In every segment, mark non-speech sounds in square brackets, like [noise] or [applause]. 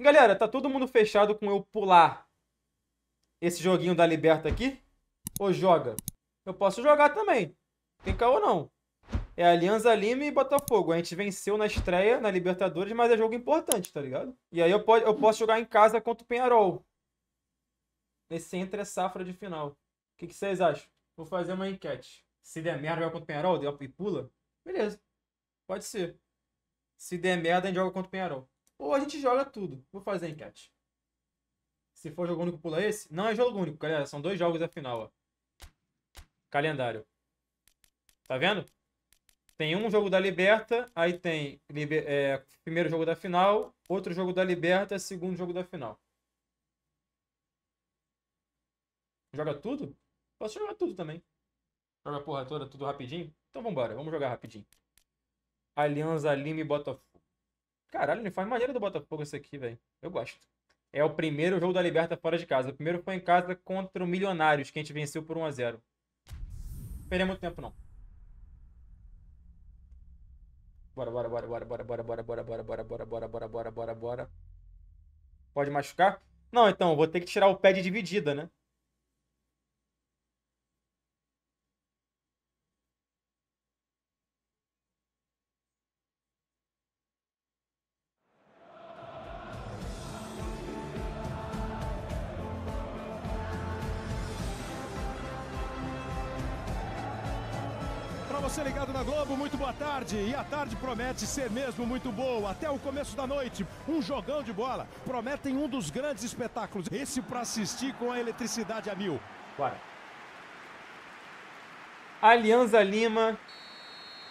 Galera, tá todo mundo fechado com eu pular esse joguinho da Liberta aqui? Ou joga? Eu posso jogar também. Tem caô não. É Alianza Lima e Botafogo. A gente venceu na estreia, na Libertadores, mas é jogo importante, tá ligado? E aí eu, pode, eu posso jogar em casa contra o Penharol. Nesse entre safra de final. O que, que vocês acham? Vou fazer uma enquete. Se der merda, joga contra o Penharol e pula? Beleza. Pode ser. Se der merda, a gente joga contra o Penharol. Ou a gente joga tudo. Vou fazer a enquete. Se for jogo único, pula esse. Não é jogo único, galera. São dois jogos da final, ó. Calendário. Tá vendo? Tem um jogo da Liberta, aí tem é, primeiro jogo da final, outro jogo da Liberta, segundo jogo da final. Joga tudo? Posso jogar tudo também. Joga a porra toda, tudo rapidinho? Então vambora, vamos jogar rapidinho. Aliança Lima e Botafogo. Caralho, faz maneira do Botafogo esse aqui, velho. Eu gosto. É o primeiro jogo da Liberta fora de casa. O primeiro foi em casa contra o Milionários, que a gente venceu por 1x0. Não perdeu muito tempo, não. Bora, bora, bora, bora, bora, bora, bora, bora, bora, bora, bora, bora, bora, bora, bora, bora. Pode machucar? Não, então, vou ter que tirar o pé de dividida, né? Você ligado na Globo, muito boa tarde. E a tarde promete ser mesmo muito boa. Até o começo da noite, um jogão de bola. Prometem um dos grandes espetáculos. Esse para assistir com a eletricidade a mil. Bora. Alianza Lima.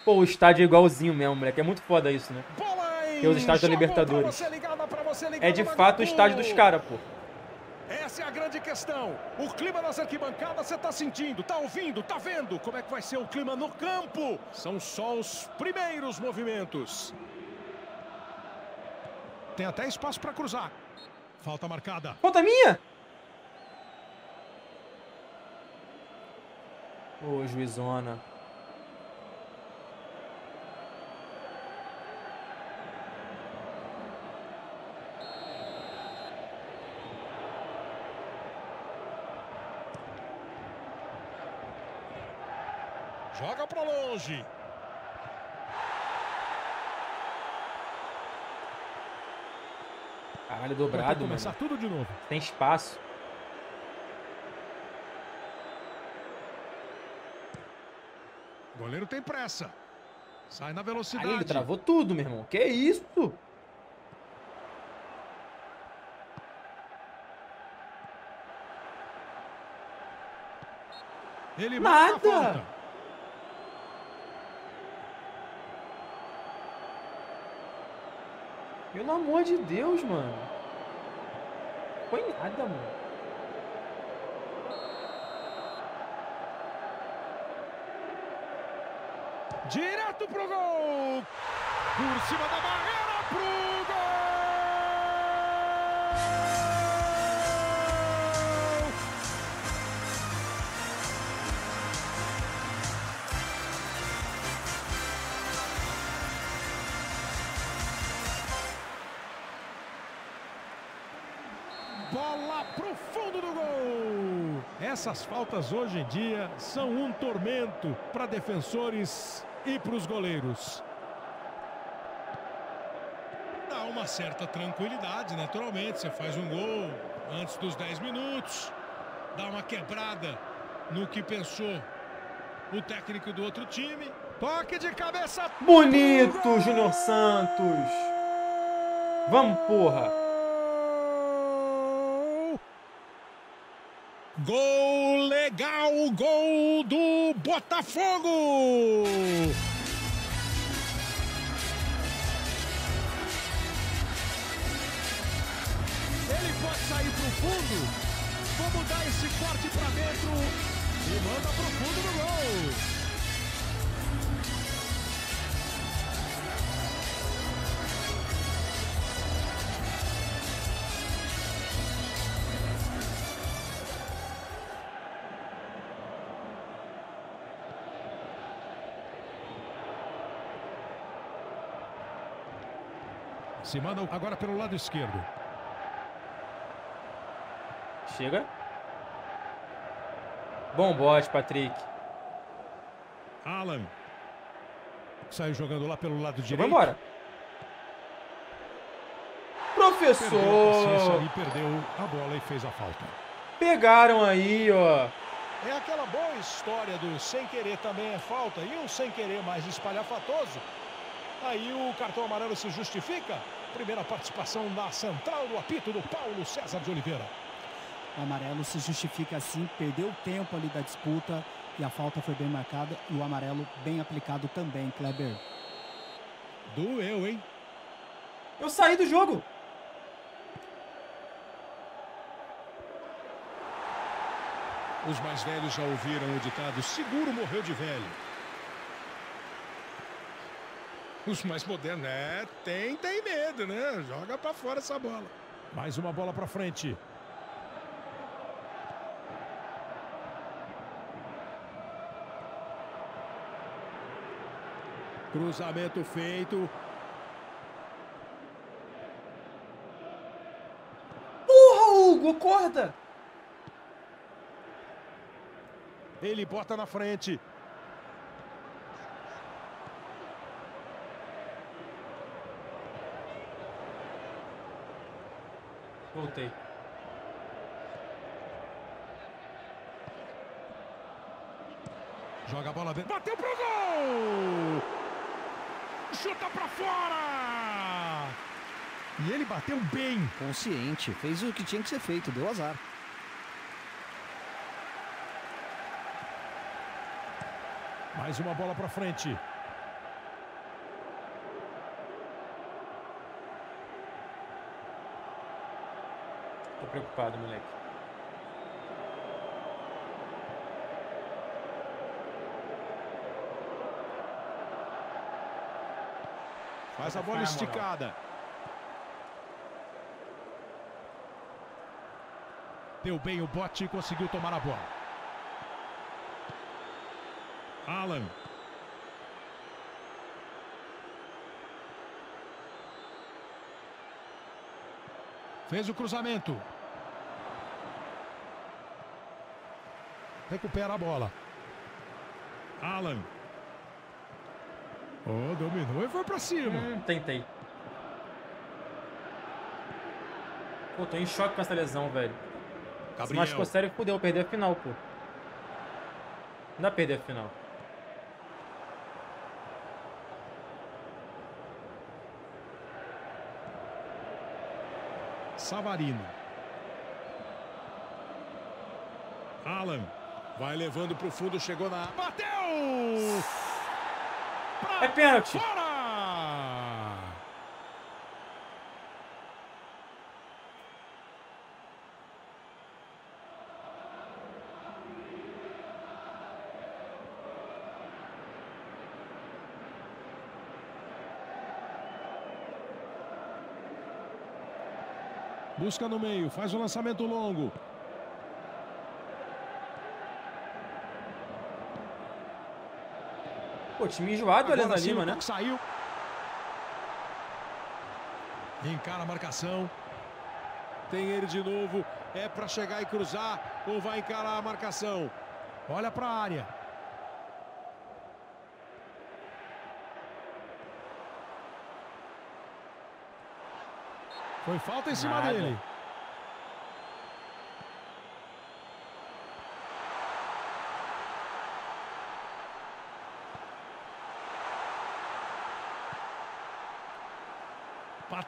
Pô, o estádio é igualzinho mesmo, moleque. É muito foda isso, né? Que é os estádios da Libertadores. Ligada, é de fato o estádio dos caras, pô. É a grande questão. O clima nas arquibancadas você está sentindo, está ouvindo, está vendo como é que vai ser o clima no campo. São só os primeiros movimentos. Tem até espaço para cruzar. Falta marcada. Falta minha? Ô, juizona. Joga para longe. Caralho, dobrado, começar mano. tudo de novo. Tem espaço. O goleiro tem pressa. Sai na velocidade. Aí ele travou tudo, meu irmão. Que isso? Ele Nada. Pelo amor de Deus, mano. Foi nada, mano. Direto pro gol! Por cima da barreira pro Essas faltas hoje em dia são um tormento para defensores e para os goleiros. Dá uma certa tranquilidade, naturalmente. Você faz um gol antes dos 10 minutos. Dá uma quebrada no que pensou o técnico do outro time. Toque de cabeça. Bonito, Júnior Santos. Vamos, porra. Gol legal, gol do Botafogo! Ele pode sair para o fundo. Vamos dar esse corte para dentro e manda para o fundo do gol. Se manda agora pelo lado esquerdo. Chega. Bom bote, Patrick. Alan. Saiu jogando lá pelo lado direito. Vai embora. Professor! Perdeu a, perdeu a bola e fez a falta. Pegaram aí, ó. É aquela boa história do sem querer também é falta e um sem querer mais espalhafatoso. Aí o cartão amarelo se justifica. Primeira participação na central do apito do Paulo César de Oliveira. O amarelo se justifica assim, perdeu o tempo ali da disputa e a falta foi bem marcada e o amarelo bem aplicado também, Kleber. Doeu, hein? Eu saí do jogo. Os mais velhos já ouviram o ditado: seguro morreu de velho. Os mais modernos, é, tem, tem medo, né? Joga para fora essa bola. Mais uma bola para frente. Cruzamento feito. Porra, Hugo, acorda! Ele bota na frente. Voltei. Joga a bola dentro. Bateu pro gol! Chuta pra fora! E ele bateu bem. Consciente, fez o que tinha que ser feito, deu azar. Mais uma bola para frente. Preocupado, moleque. Faz a bola esticada. Deu bem o bote e conseguiu tomar a bola. Alan. Fez o cruzamento. Recupera a bola. Alan. Oh, dominou e foi pra cima. Hum, tentei. Pô, tô em choque com essa lesão, velho. Gabriel. Se machucou sério, fudeu, perder a final, pô. Não dá pra perder a final. Savarino. Alan. Vai levando para o fundo, chegou na... Bateu! Pra é pênalti. Fora! Busca no meio, faz o lançamento longo. Pô, time enjoado, Helena Lima, né? Saiu. Encara a marcação. Tem ele de novo. É para chegar e cruzar ou vai encarar a marcação? Olha para a área. Foi falta em cima Nada. dele.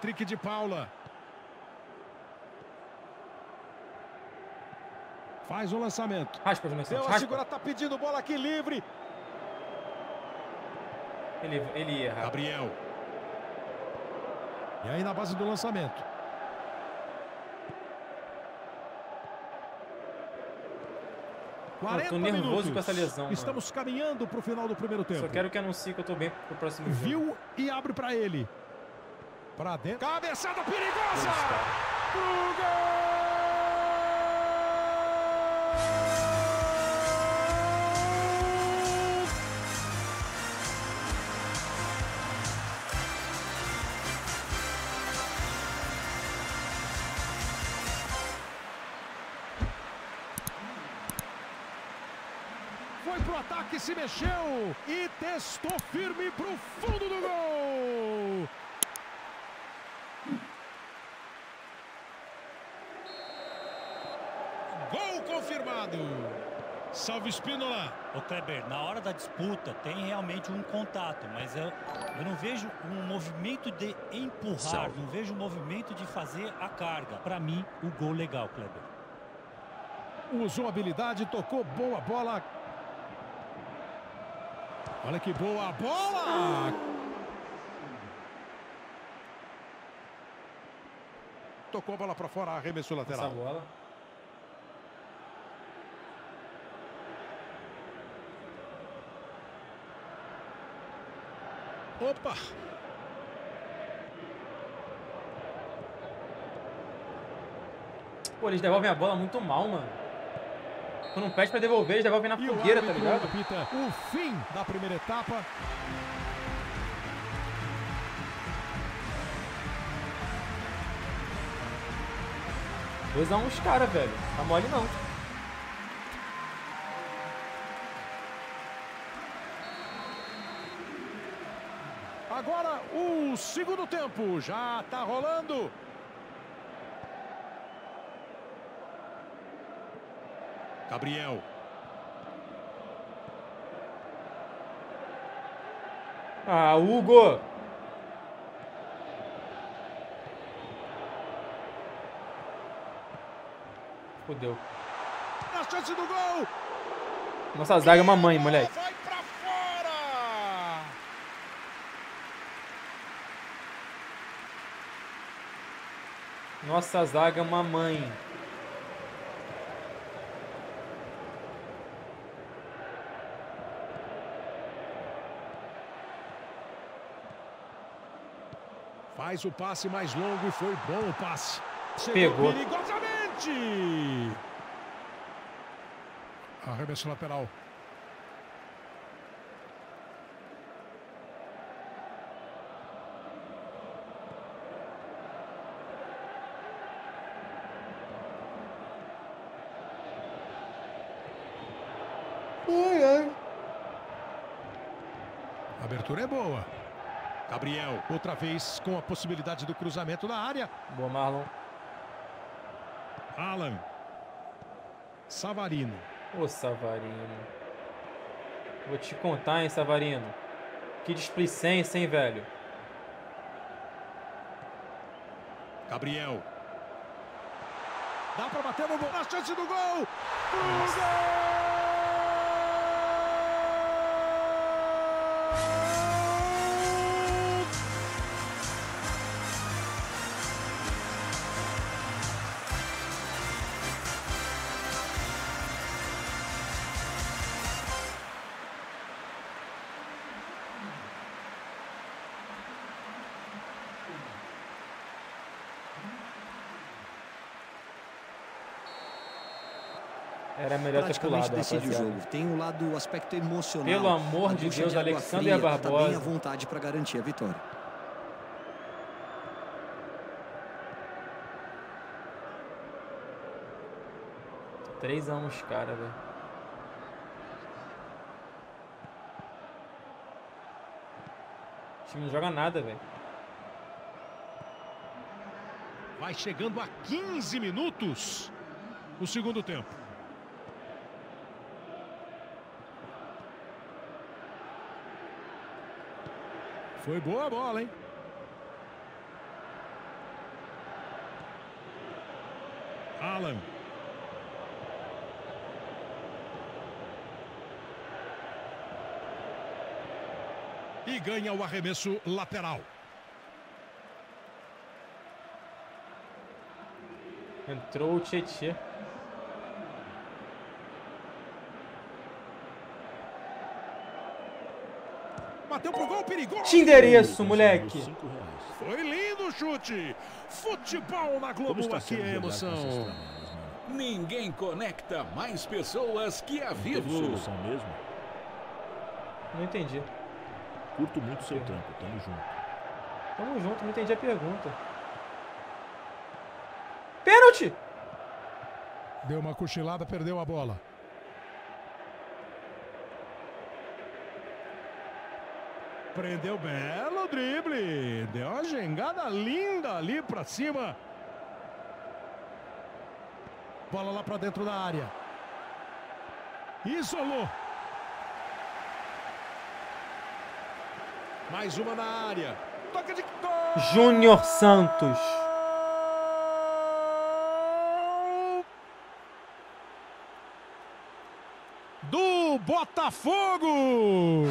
Patrick de Paula. Faz o lançamento. Raspa lançamento. Deu a segura, tá pedindo bola aqui livre. Ele, ele ia. Gabriel. E aí na base do lançamento. Eu tô nervoso minutos. com essa lesão. Estamos mano. caminhando para o final do primeiro tempo. Só quero que anuncie que eu tô bem pro próximo jogo. Viu e abre para ele. Pra dentro. Cabeçada perigosa! Pro gol! foi pro ataque, se mexeu e testou firme pro fundo do gol. Salve Espínola. Ô Kleber, na hora da disputa tem realmente um contato, mas eu, eu não vejo um movimento de empurrar, Salve. não vejo um movimento de fazer a carga. Para mim, o gol legal, Kleber. Usou habilidade, tocou boa bola. Olha que boa bola! Tocou a bola para fora, arremesso lateral. Essa bola. Opa! Pô, eles devolvem a bola muito mal, mano. Quando não pede pra devolver, eles devolvem na e fogueira, tá ligado? Pita o fim da primeira etapa. Dois a um os caras, velho. Tá mole não. Agora o segundo tempo já está rolando. Gabriel. Ah, Hugo. Fudeu. Na chance do gol. Nossa zaga é uma mãe, moleque. Nossa zaga é uma mãe. Faz o passe mais longo e foi bom o passe. Chegou Pegou. perigosamente. Arremesso lateral. abertura é boa. Gabriel, outra vez com a possibilidade do cruzamento na área. Boa, Marlon. Alan. Savarino. Ô, Savarino. Vou te contar, hein, Savarino. Que displicência, hein, velho. Gabriel. Dá pra bater no gol. Na chance do gol. gol! Era melhor ter pulado, decide o jogo. Tem o um lado, o aspecto emocional. Pelo amor de Deus, de Alexandre Barbosa. Tá bem à vontade para garantir a vitória. Três anos, cara, velho. O time não joga nada, velho. Vai chegando a 15 minutos o segundo tempo. Foi boa a bola, hein? Alan. E ganha o arremesso lateral. Entrou o Tietchan. Bateu pro gol, perigoso. Te endereço, moleque. Foi lindo o chute. Futebol na Globo, aqui é emoção. Ninguém conecta mais pessoas que a Vivo. solução mesmo? Não entendi. Curto muito seu trampo, tamo junto. Tamo junto, não entendi a pergunta. Pênalti! Deu uma cochilada, perdeu a bola. Prendeu belo drible. Deu uma gengada linda ali pra cima. Bola lá pra dentro da área. Isolou. Mais uma na área. Toca de gol. Júnior Santos. Do Botafogo.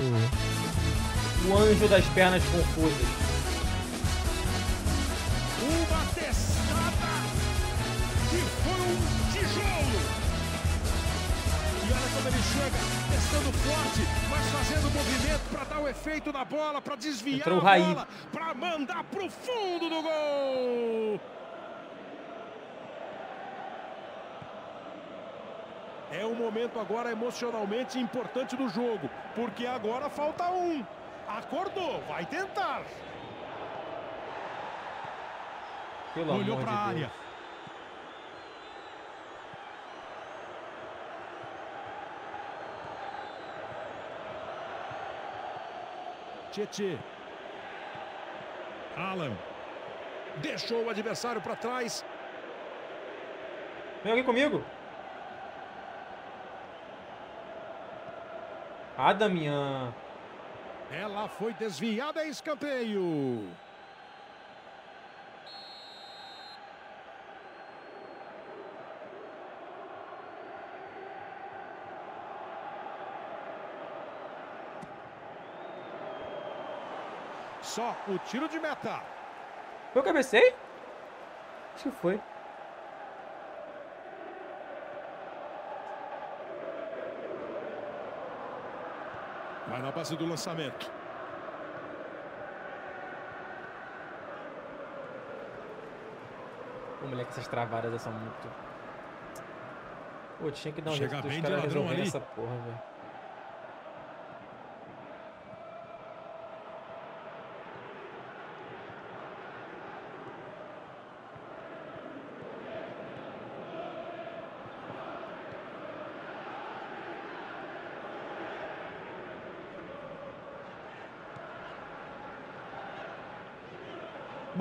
O anjo das pernas confusas. Uma testada que foi um tijolo. E olha como ele chega, testando forte, mas fazendo movimento para dar o efeito na bola, para desviar Entrou o a Raí. bola, para mandar pro fundo do gol. É um momento agora emocionalmente importante do jogo, porque agora falta um. Acordou, vai tentar. Pelo Olhou para a de área. Tietê. Alan. Deixou o adversário para trás. Vem alguém comigo. Ah, Damian. Ela foi desviada escanteio. Só o tiro de meta. Eu cabecei? Acho que foi. Vai na base do lançamento. Pô, moleque, essas travadas são muito. Pô, tinha que dar um Chega jeito bem de caras ladrão resolverem ali. essa porra, velho.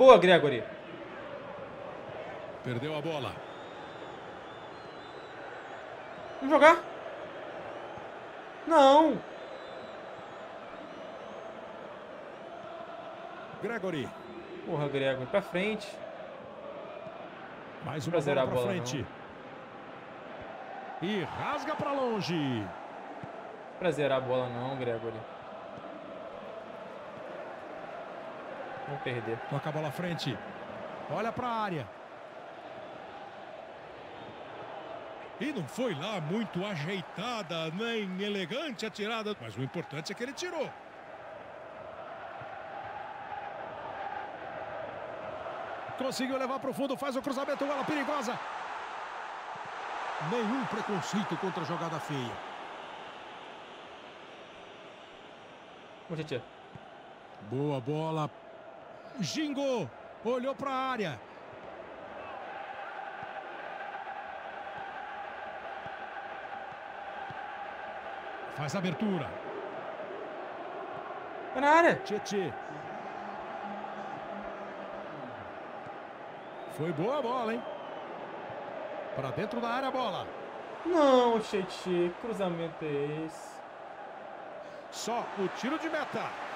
Boa, Gregory. Perdeu a bola. Vamos jogar? Não. Gregory. Porra, Gregory, pra frente. Mais uma Pra bola a para bola, frente. E rasga para longe. Pra zerar a bola não, Gregory. Vamos perder. Toca a bola à frente. Olha para a área. E não foi lá muito ajeitada, nem elegante a tirada. Mas o importante é que ele tirou. Conseguiu levar para o fundo, faz o cruzamento, bola perigosa. Nenhum preconceito contra a jogada feia. Boa bola. Gingou. Olhou para a área. Faz a abertura. Tá na área. Tietê. Foi boa a bola, hein? Para dentro da área a bola. Não. Que cruzamento é esse? Só o tiro de meta.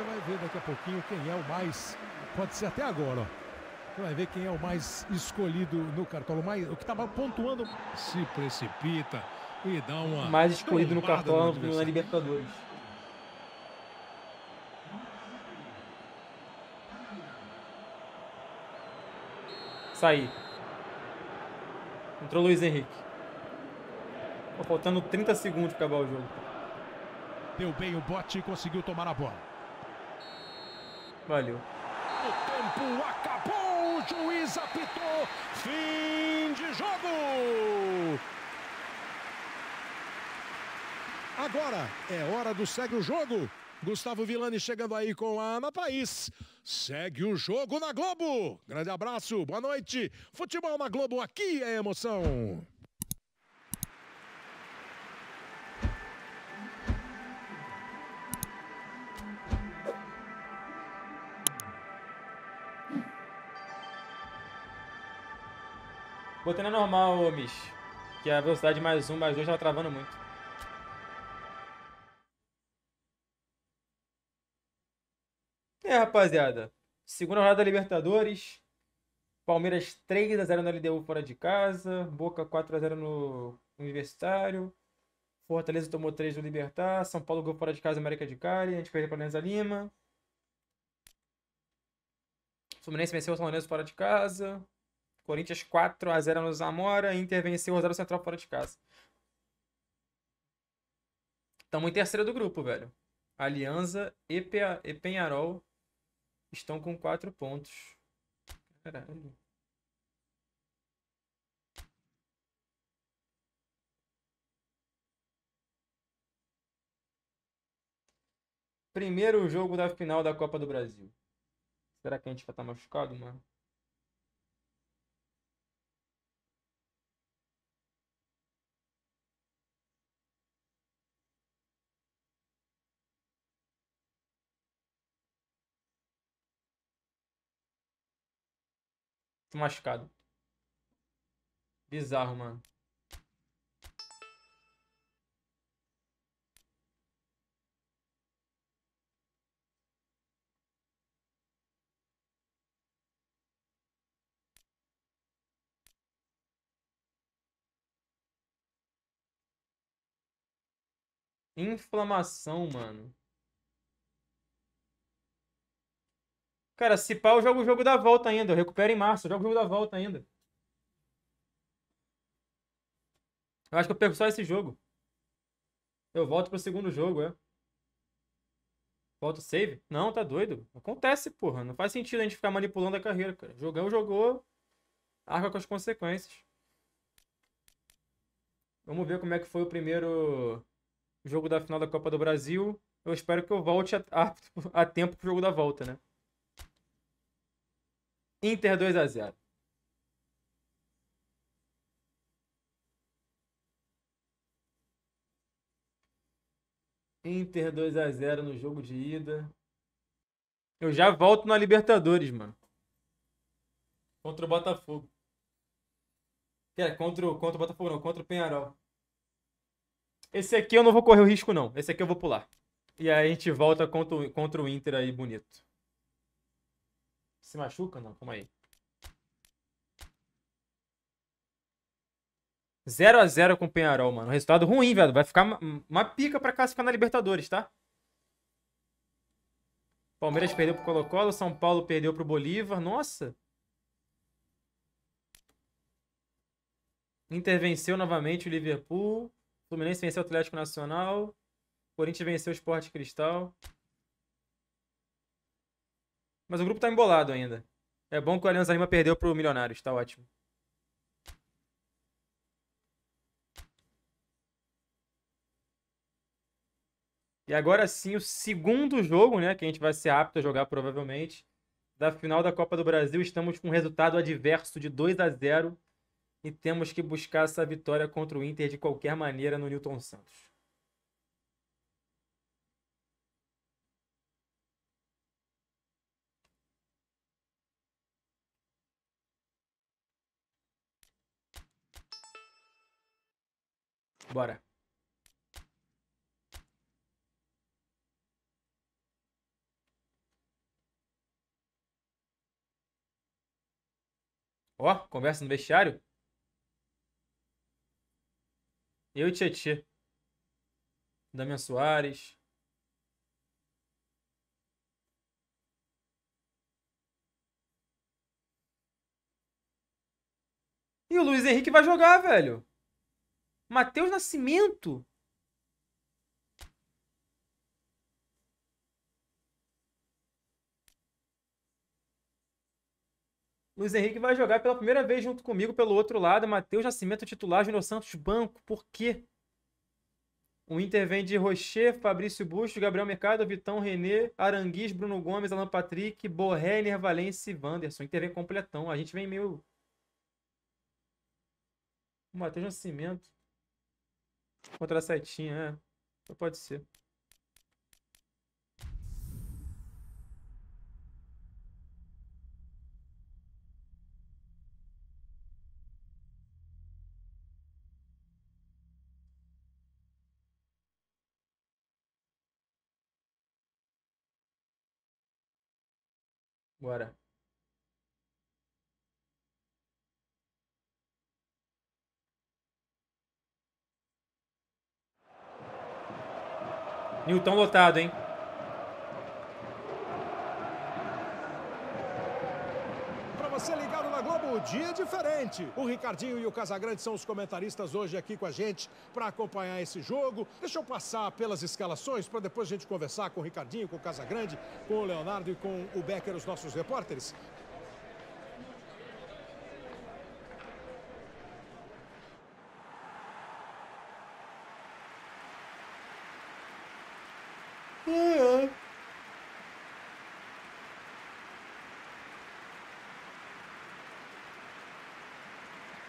Você vai ver daqui a pouquinho quem é o mais. Pode ser até agora, ó. Você vai ver quem é o mais escolhido no cartola. O, mais, o que estava pontuando. Se precipita e dá uma. Mais escolhido no trombada cartão na. Libertadores. Saí. Entrou Luiz Henrique. Tô faltando 30 segundos pra acabar o jogo. Deu bem o bote e conseguiu tomar a bola. Valeu. O tempo acabou, o juiz apitou. Fim de jogo. Agora é hora do segue o jogo. Gustavo Villani chegando aí com a Ana País. Segue o jogo na Globo. Grande abraço, boa noite. Futebol na Globo, aqui é emoção. Botei na normal, ô Mish. Que a velocidade mais um, mais dois tava travando muito. É, rapaziada. Segunda rodada da Libertadores. Palmeiras 3x0 na LDU fora de casa. Boca 4x0 no Universitário. Fortaleza tomou 3 do Libertar. São Paulo gol fora de casa, América de Cali. A gente perdeu para Lenza Lima. Fluminense venceu o São Lourenço fora de casa. Corinthians 4x0 no Zamora. Inter venceu o Rosário Central fora de casa. Estamos em terceiro do grupo, velho. Aliança e, e Penharol estão com 4 pontos. Caralho. Primeiro jogo da final da Copa do Brasil. Será que a gente vai estar machucado, mano? Tô machucado. Bizarro, mano. Inflamação, mano. Cara, se pá, eu jogo o jogo da volta ainda. Eu recupero em março, eu jogo o jogo da volta ainda. Eu acho que eu perco só esse jogo. Eu volto pro segundo jogo, é. Volto save? Não, tá doido. Acontece, porra. Não faz sentido a gente ficar manipulando a carreira, cara. Jogão, jogou. Arca com as consequências. Vamos ver como é que foi o primeiro jogo da final da Copa do Brasil. Eu espero que eu volte a, a, [laughs] a tempo pro jogo da volta, né? Inter 2 a 0 Inter 2 a 0 no jogo de ida. Eu já volto na Libertadores, mano. Contra o Botafogo. É, contra, o- contra o Botafogo não, contra o Penharol. Esse aqui eu não vou correr o risco, não. Esse aqui eu vou pular. E aí a gente volta contra, o- contra o Inter aí, bonito. Se machuca? Não, calma aí. 0 a 0 com o Penharol, mano. Resultado ruim, velho. Vai ficar uma, pica pra classificar na Libertadores, tá? Palmeiras perdeu pro Colo-Colo, São Paulo perdeu pro Bolívar. Nossa. Inter venceu novamente o Liverpool. Fluminense venceu o Atlético Nacional. Corinthians venceu o Sport Cristal. Mas o grupo tá embolado ainda. É bom que o Alianza Lima perdeu pro Milionários, tá ótimo. E agora sim, o segundo jogo, né, que a gente vai ser apto a jogar provavelmente, da final da Copa do Brasil. Estamos com um resultado adverso de 2 a 0 e temos que buscar essa vitória contra o Inter de qualquer maneira no Newton Santos. Bora. Ó, conversa no vestiário. Eu e Tietê. Damian Soares. E o Luiz Henrique vai jogar, velho. Matheus Nascimento. Luiz Henrique vai jogar pela primeira vez junto comigo pelo outro lado. Matheus Nascimento titular, Júnior Santos banco. Por quê? O Inter vem de Rocher, Fabrício Bustos, Gabriel Mercado, Vitão, René, Aranguiz, Bruno Gomes, Alan Patrick, Borré, Nervalense e Wanderson. O Inter vem completão. A gente vem meio... O Matheus Nascimento outra setinha, é. Então pode ser. agora Newton lotado, hein? Você ligado na Globo, dia é diferente. O Ricardinho e o Casagrande são os comentaristas hoje aqui com a gente para acompanhar esse jogo. Deixa eu passar pelas escalações para depois a gente conversar com o Ricardinho, com o Casagrande, com o Leonardo e com o Becker, os nossos repórteres.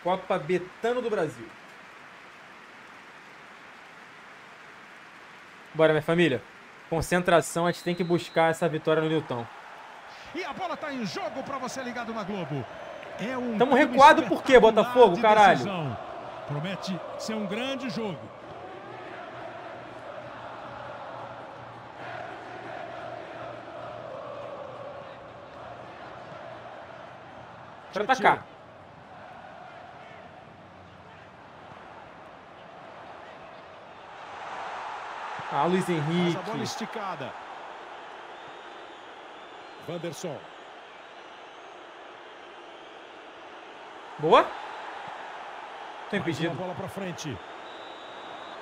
Copa Betano do Brasil. Bora, minha família. Concentração, a gente tem que buscar essa vitória no Newton. E a bola tá em jogo para você ligado na Globo. É um Tamo recuado por quê, Botafogo, de caralho? decisão. Promete ser um grande jogo. Pra atacar. Ah, Luiz Faz a bola Henrique. esticada. Wanderson. Boa? Tô uma impedido. bola para frente.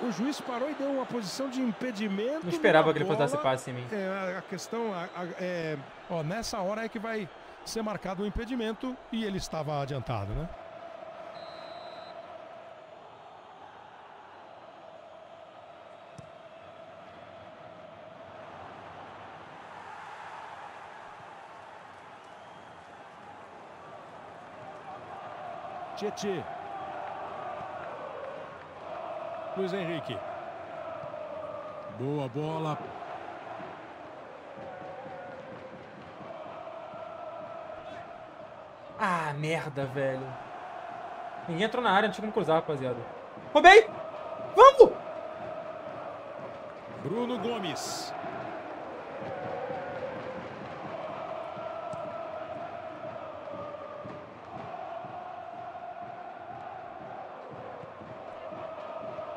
O juiz parou e deu uma posição de impedimento. Não esperava que ele botasse passe em mim. É, a questão a- a- é, ó, nessa hora é que vai ser marcado o impedimento e ele estava adiantado, né? Tietê. Luiz Henrique. Boa bola. Ah, merda, velho. Ninguém entrou na área, não tinha como cruzar, rapaziada. Roubei! Vamos! Bruno Gomes.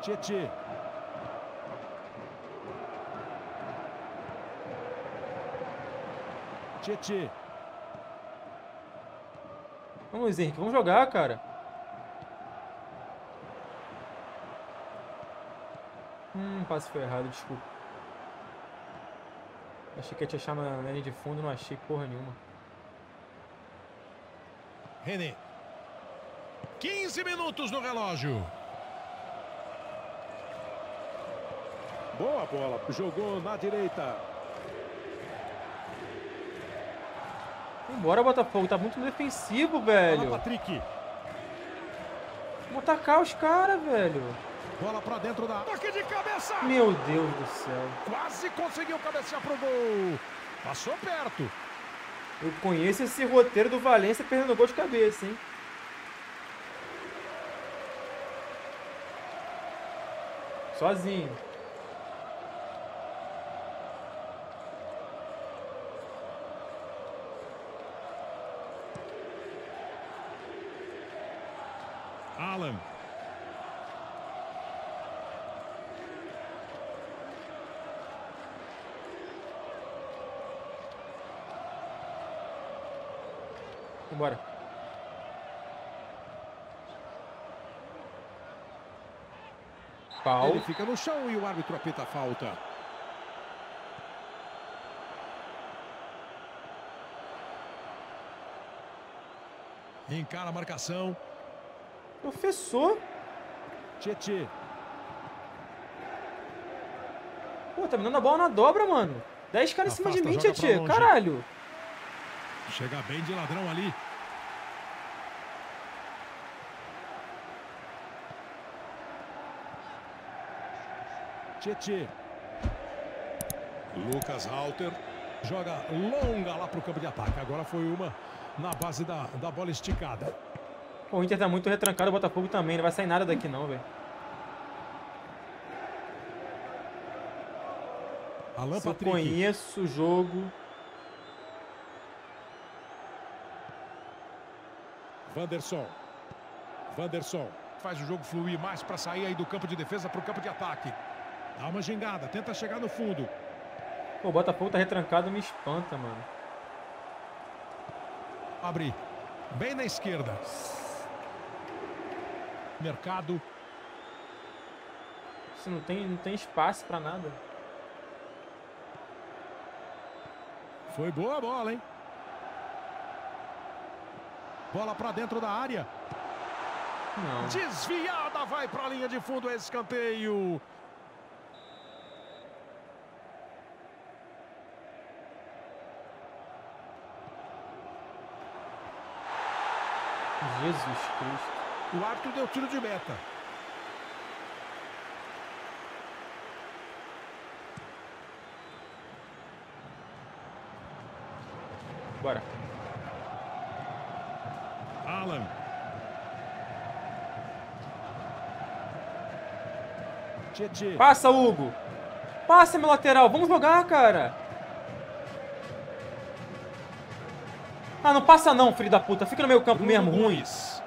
Tietê. Tietê. Vamos, Henrique, vamos jogar, cara. Hum, passe foi errado, desculpa. Achei que ia te achar na na linha de fundo, não achei porra nenhuma. René. 15 minutos no relógio. Boa bola. Jogou na direita. Vambora, Botafogo, tá muito defensivo, Bola velho. Patrick. Vamos atacar os caras, velho. Bola pra dentro da. Toque de cabeça. Meu Deus do céu. Quase conseguiu cabecear pro gol. Passou perto. Eu conheço esse roteiro do Valência perdendo gol de cabeça, hein? Sozinho. Alan. Vambora. Pau. Ele fica no chão e o árbitro apita a falta. Encara a marcação. Professor. Tietê. Pô, tá me dando a bola na dobra, mano. 10 caras em cima de mim, Tietê. Caralho. Chega bem de ladrão ali. Tietê. Lucas Halter. Joga longa lá pro campo de ataque. Agora foi uma na base da, da bola esticada. O Inter tá muito retrancado, o Botafogo também. Não vai sair nada daqui não, velho. Alan Eu Patrick. conheço o jogo. Wanderson. Wanderson. Faz o jogo fluir mais para sair aí do campo de defesa para o campo de ataque. Dá uma gingada, tenta chegar no fundo. Pô, o Botafogo tá retrancado, me espanta, mano. Abre. Bem na esquerda. Mercado. Isso não tem, não tem espaço pra nada. Foi boa a bola, hein? Bola para dentro da área. Não. Desviada, vai para a linha de fundo, escanteio. Jesus Cristo. O árbitro deu tiro de meta. Bora. Alan. Tietê. Passa, Hugo. Passa, meu lateral. Vamos jogar, cara. Ah, não passa não, filho da puta. Fica no meio campo mesmo. Gomes.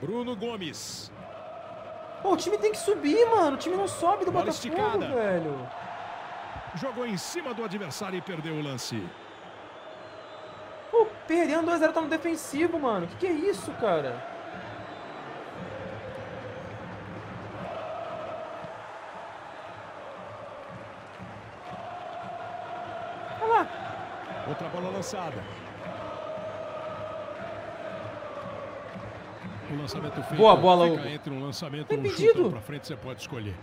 Bruno Gomes. Pô, o time tem que subir, mano. O time não sobe do Bola Botafogo, esticada. velho. Jogou em cima do adversário e perdeu o lance. Pô, perdendo 2x0 tá no defensivo, mano. Que que é isso, cara? Olha lá. Outra bola lançada. O lançamento feito. Boa bola, fica Hugo. entre um lançamento Tem ou um pedido. para frente, você pode escolher.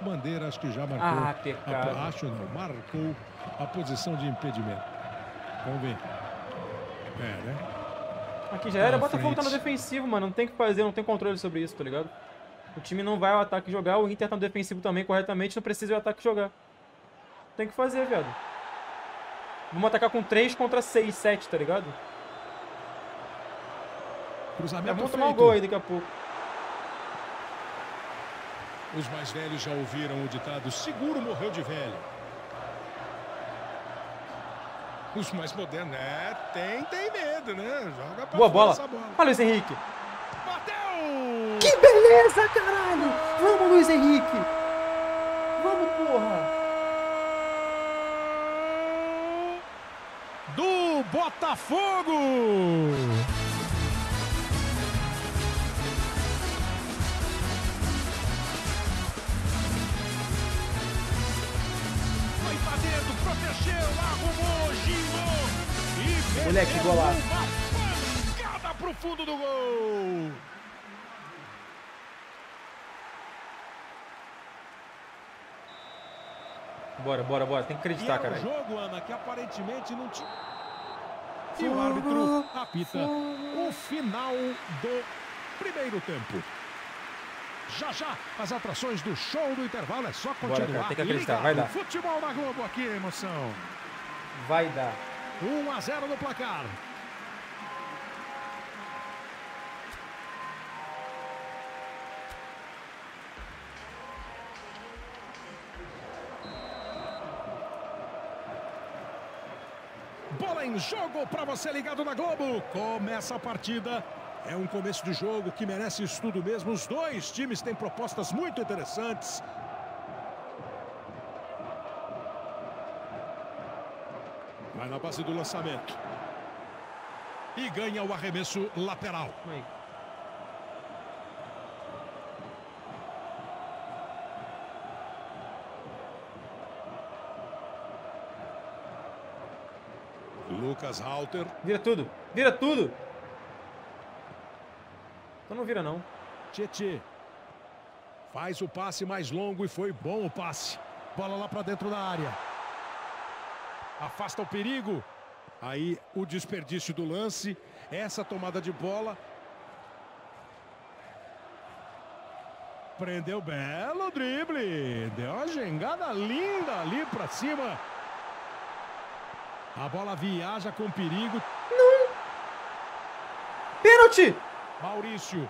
Bandeira, acho que já marcou. Ah, a- pecado. acho não, marcou a posição de impedimento. Vamos ver. É, né? Aqui já era. Pra Botafogo tá no defensivo, mano. Não tem o que fazer, não tem controle sobre isso, tá ligado? O time não vai ao ataque jogar, o Inter tá no defensivo também corretamente, não precisa ir ao ataque jogar. Tem que fazer, viado. Vamos atacar com 3 contra 6, 7, tá ligado? Cruzamento vamos tomar o feito. gol aí daqui a pouco. Os mais velhos já ouviram o ditado seguro morreu de velho. Os mais modernos, é, tem, tem medo, né? Joga pra Boa bola. bola. Olha o Luiz Henrique. Bateu! Que beleza, caralho! Vamos, Luiz Henrique! Vamos, porra! Do Botafogo! Foi pra dentro, protegeu, arrumou, girou e Moleque, golaço. uma pancada pro fundo do gol. Bora, bora, bora. Tem que acreditar, é um caralho. jogo, Ana, que aparentemente não tinha. E o árbitro apita o final do primeiro tempo. Já já, as atrações do show do intervalo é só Bora, continuar. cara, tem que acreditar, vai dar. Futebol na Globo aqui, emoção. Vai dar. 1 a 0 no placar. Bola em jogo para você ligado na Globo. Começa a partida. É um começo de jogo que merece estudo mesmo. Os dois times têm propostas muito interessantes. Vai na base do lançamento. E ganha o arremesso lateral. Aí. Lucas Halter. Vira tudo. Vira tudo. Então não vira, não. Tietê. Faz o passe mais longo e foi bom o passe. Bola lá para dentro da área. Afasta o perigo. Aí o desperdício do lance. Essa tomada de bola. Prendeu belo drible. Deu uma gengada linda ali para cima. A bola viaja com perigo. Pênalti! Maurício.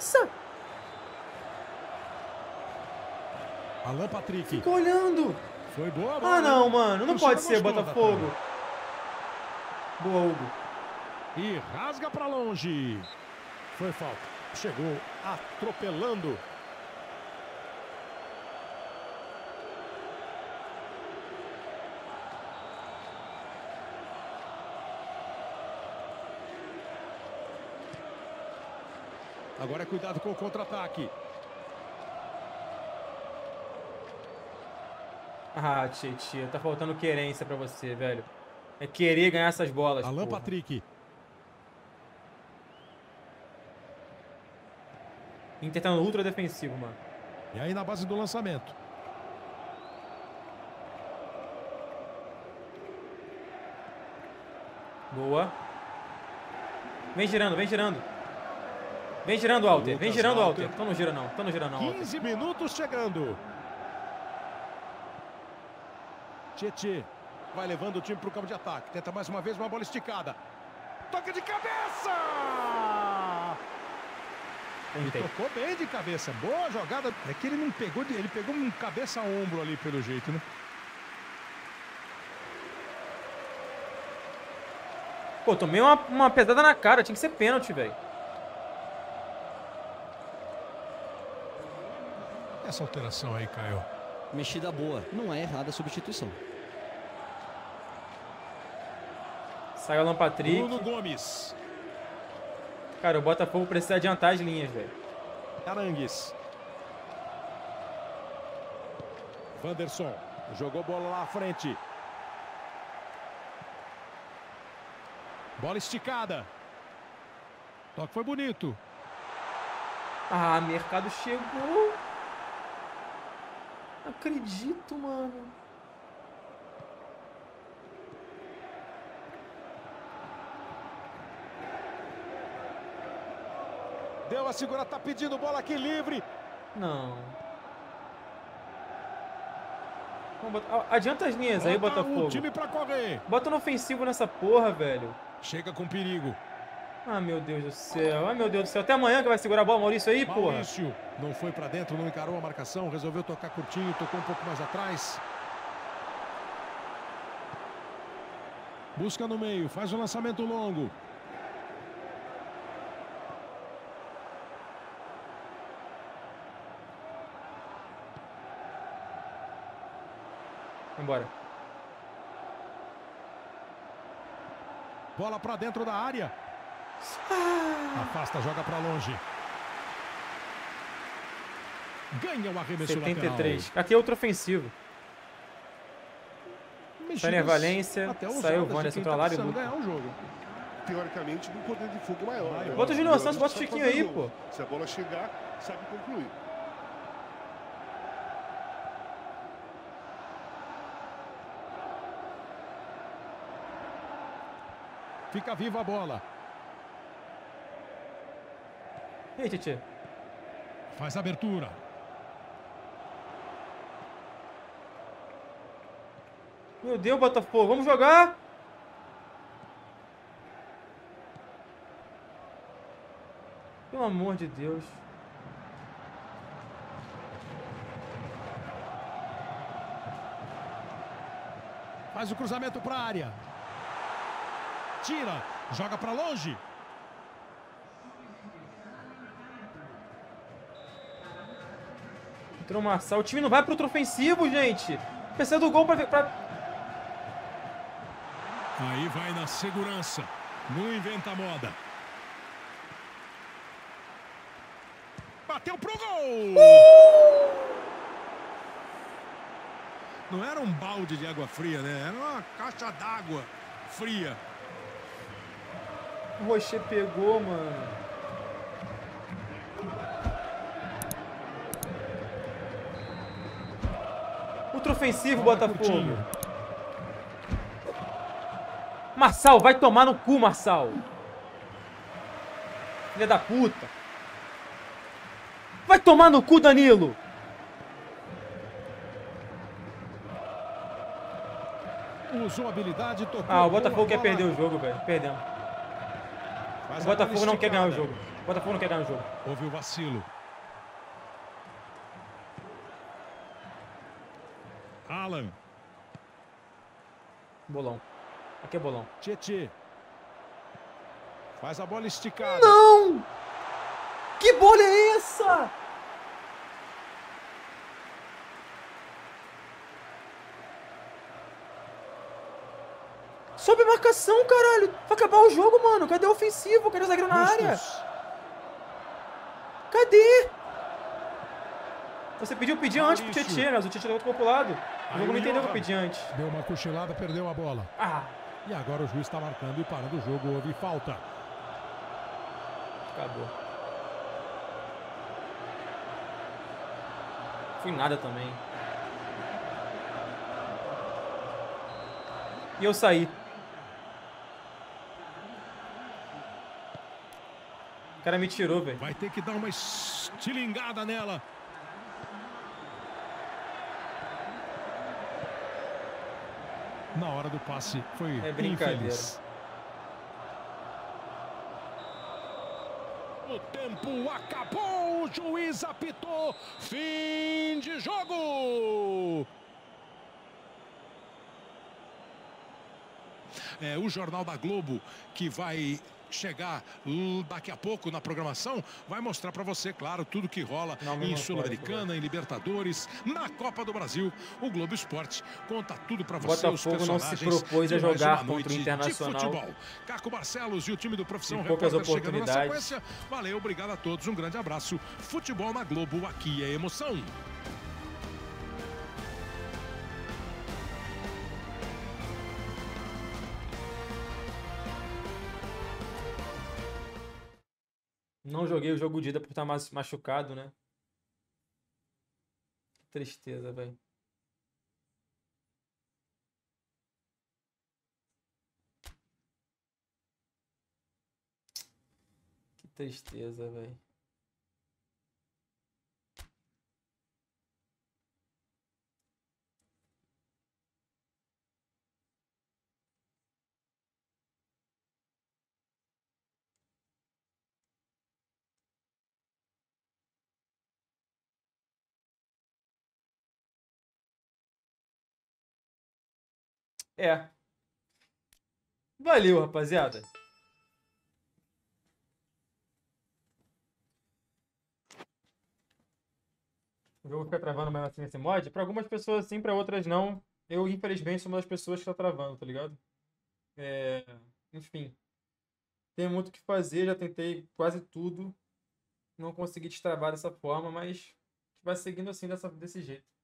essa? Alan Patrick. Fica olhando. Foi boa bola. Ah, não, mano. Não pode ser Botafogo. Boa, Hugo. E rasga pra longe. Foi falta. Chegou atropelando. Agora é cuidado com o contra-ataque. Ah, Tietchan, tá faltando querência pra você, velho. É querer ganhar essas bolas. Alan porra. Patrick. Inter tá no ultra defensivo, mano. E aí na base do lançamento. Boa. Vem girando, vem girando. Vem girando, Alter. Vem girando, Alter. Alter. Então não gira, não. Então não gira, não. Alter. 15 minutos chegando. Tietê vai levando o time para o campo de ataque. Tenta mais uma vez uma bola esticada. Toque de cabeça! Ele tocou bem de cabeça. Boa jogada. É que ele não pegou, de- ele pegou um cabeça a ombro ali pelo jeito, né? Pô, tomei uma, uma pesada na cara. Tinha que ser pênalti, velho. Essa alteração aí, Caio. Mexida boa. Não é errada a substituição. Sai o Alan Patrick. Bruno Gomes. Cara, o Botafogo precisa adiantar as linhas, velho. Arangues. Wanderson. Jogou bola lá à frente. Bola esticada. Toque foi bonito. Ah, mercado chegou. Não acredito, mano. Deu a segura, tá pedindo bola aqui livre. Não. Botar- Adianta as linhas aí, Bota Botafogo. o time pra correr. Bota no ofensivo nessa porra, velho. Chega com perigo. Ah, meu Deus do céu. Ai, meu Deus do céu. Até amanhã que vai segurar a bola, Maurício aí, porra. Maurício não foi pra dentro, não encarou a marcação, resolveu tocar curtinho, tocou um pouco mais atrás. Busca no meio, faz o lançamento longo. Vambora. Bola pra dentro da área. Afasta, joga pra longe. Ganha o arremesso 73. Aqui é outro ofensivo. lateral. Saner Valência, saiu o quem pra tá lá e ganhar o jogo. teoricamente, com poder de fogo maior. né? Bota o Júnior Santos, bota o Sabe Chiquinho aí, pô. Se a bola chegar, sabe concluir. Fica viva a bola. E aí, Titi? Faz a abertura. Meu Deus, Botafogo. Vamos jogar? Pelo amor de Deus. Faz o cruzamento para a área. Tira, joga para longe. Entrou o Marçal. O time não vai pro outro ofensivo, gente. Precisa do gol pra... pra... Aí vai na segurança. Não inventa moda. Bateu pro gol! Não era um balde de água fria, né? Era uma caixa d'água fria. O Rocher pegou, mano. Ofensivo, Botafogo. Marçal, vai tomar no cu, Marçal. Filha da puta. Vai tomar no cu, Danilo. Usou habilidade, tocou. Ah, o Botafogo quer perder o jogo, velho. Perdemos. O Botafogo não quer ganhar o jogo. O Botafogo não quer ganhar o jogo. Houve o vacilo. Alan. Bolão. Aqui é bolão. Tietê. Faz a bola esticada. Não! Que bola é essa? Sobe a marcação, caralho. Vai acabar o jogo, mano. Cadê o ofensivo? Cadê o zagueiro na área? Cadê? Você pediu, pediu antes pro. Tietchan, mas o Tietchan voltou pro lado. O jogo não entendeu o que pedi antes. Deu uma cochilada, perdeu a bola. Ah, E agora o juiz está marcando e parando o jogo. Houve falta. acabou. Fui nada também. E eu saí. O cara me tirou, velho. Vai ter que dar uma estilingada nela. Na hora do passe foi É brincadeira. infeliz. O tempo acabou, o juiz apitou. Fim de jogo. É, o Jornal da Globo, que vai chegar l- daqui a pouco na programação, vai mostrar para você, claro, tudo que rola Não, em Sul-Americana, em Libertadores, na Copa do Brasil. O Globo Esporte conta tudo para você. os Botafogo não se propôs a jogar contra o de Internacional. futebol. Caco Barcelos e o time do Profissão poucas Repórter chegando na oportunidades. sequência. Valeu, obrigado a todos, um grande abraço. Futebol na Globo, aqui é emoção. Não joguei o jogo de ida por estar machucado, né? Tristeza, velho. Que tristeza, velho. É. Valeu, rapaziada. O jogo fica travando mesmo assim nesse mod. Pra algumas pessoas sim, pra outras não. Eu, infelizmente, sou uma das pessoas que tá travando, tá ligado? É... Enfim. Tem muito o que fazer, já tentei quase tudo. Não consegui destravar dessa forma, mas vai seguindo assim dessa, desse jeito.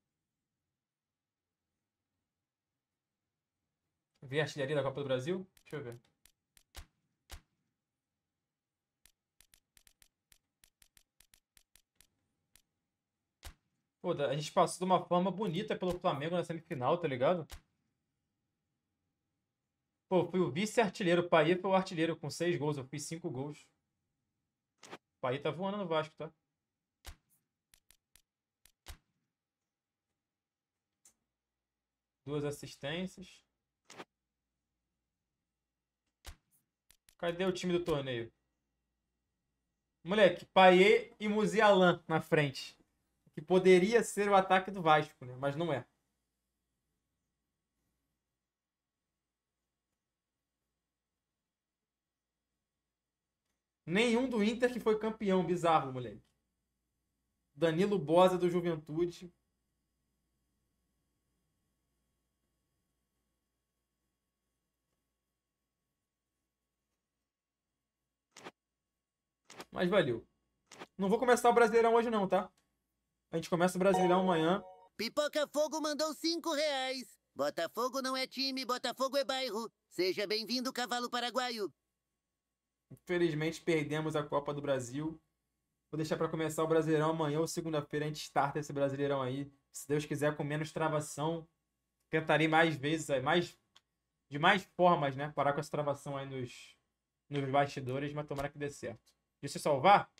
Ver a artilharia da Copa do Brasil? Deixa eu ver. Pô, a gente passou de uma forma bonita pelo Flamengo na semifinal, tá ligado? Pô, fui o vice-artilheiro. O Paí foi o artilheiro com seis gols. Eu fiz cinco gols. O Paí tá voando no Vasco, tá? Duas assistências. Cadê o time do torneio? Moleque, Paier e Musialan na frente. Que poderia ser o ataque do Vasco, né? Mas não é. Nenhum do Inter que foi campeão, bizarro, moleque. Danilo Bosa do Juventude. Mas valeu. Não vou começar o Brasileirão hoje não, tá? A gente começa o Brasileirão amanhã. Pipoca Fogo mandou cinco reais. Botafogo não é time, Botafogo é bairro. Seja bem-vindo, cavalo paraguaio. Infelizmente perdemos a Copa do Brasil. Vou deixar pra começar o Brasileirão amanhã ou segunda-feira a gente starta esse Brasileirão aí. Se Deus quiser, com menos travação. Tentarei mais vezes, aí, mais de mais formas, né? Parar com essa travação aí nos, nos bastidores, mas tomara que dê certo. Deixa eu salvar?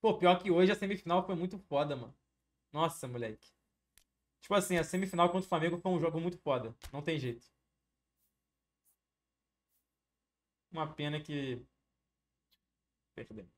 Pô, pior que hoje a semifinal foi muito foda, mano. Nossa, moleque. Tipo assim, a semifinal contra o Flamengo foi um jogo muito foda. Não tem jeito. Uma pena que. Perdemos.